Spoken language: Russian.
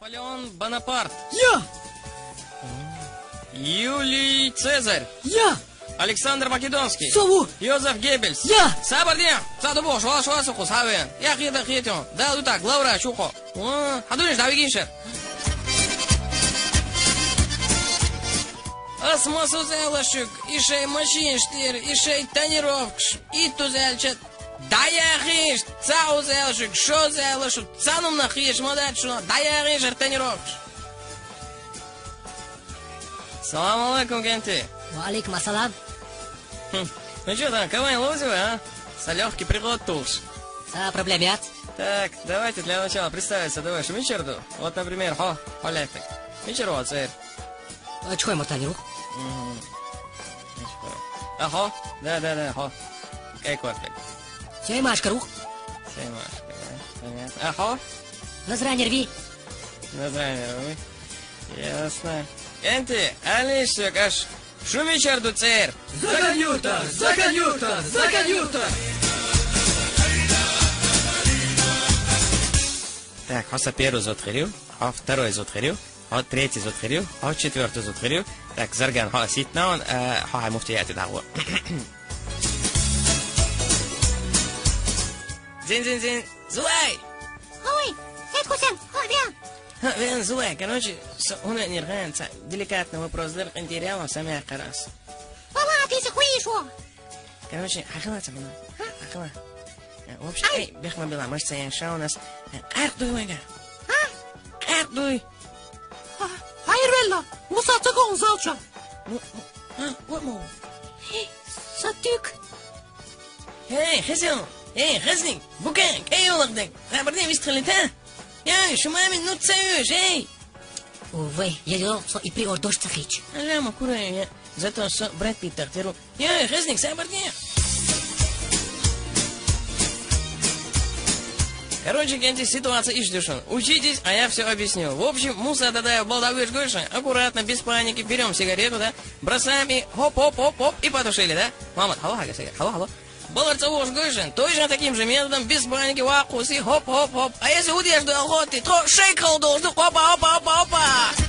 Наполеон Бонапарт, Я! Юлий Цезарь, Я! Александр Македонский, Сову! Йозеф Геббельс. Я! Sabr deng. Sadu bo, shwa shwa su khus hawen. Ya khida khityon. Da du tak lavra shu kho. Ва, hadunish da viginshir. Asmas uzelashuk, ishey mashinshtir, it uzelchet. Dayag'ish, ca uzelashuk, sho uzelashuk, canumna khish modat shuno, dayag'ish tonirovksh. Салам алейкум, Генти. Алейкум ассалам. Хм, Ну что там, кого лузю, а? Солевки приготовишь. Са проблемят. Так, давайте для начала представиться давай Мичерду. Вот, например, хо, холетик. Сэр. Чхой мортаниру. А, хо? Да, да, да, хо. Как вот, блядь? Сей машкарух. Сеймашка, да? Понятно. А, хо? Назрание рви. Ясно. Энти, алишь, аж Шу Мичерду, сэр. За конюта! За конюта! За конюта! Так, хоса первый зод хирю, хо второй хирю, хо третий хирю, хо четвертый хирю. Так, Зарган, хо ситнаун, хо хай муфтияти дагу. Зин, зин, зин, Зулай! Ой, Сет Хусен, ой, вен. Ха, Вен, Зулай, короче, هنا نرغان деликатный вопрос, дыр интериалом самя карас. Мама, ты се хуишо. Короче, ахила цамана, ахила. В общем, эй, бехма была, может, саяша у нас. Артуй, вайга. Артуй. Hayır Bella! Musatsa Gonzalça! А, вот мол. Сатюк. Hey, خزن Hey, خزني بوكان كي يولدك خبرني مش خليتها يا شو ما من نوت سيوش hey Увы, я делал, что и приор дождь цахич. لا ما كورة يا زاتو سو براد بيت تغتيرو يا خزنك خبرني Короче, Генти, ситуация ишдюшин. Учитесь, а я все объясню. В общем, муса тогда балдавыш гойшин. Аккуратно, без паники, берем сигарету, да, бросаем и хоп-хоп-хоп-хоп, и потушили, да? Мама, халло, хага, сигарет, халло, халло. Баларцовош гойшин, точно таким же методом, без паники, вакуси, хоп-хоп-хоп. А если удержу охоты, то шейк должен, хопа-хопа-хопа-хопа.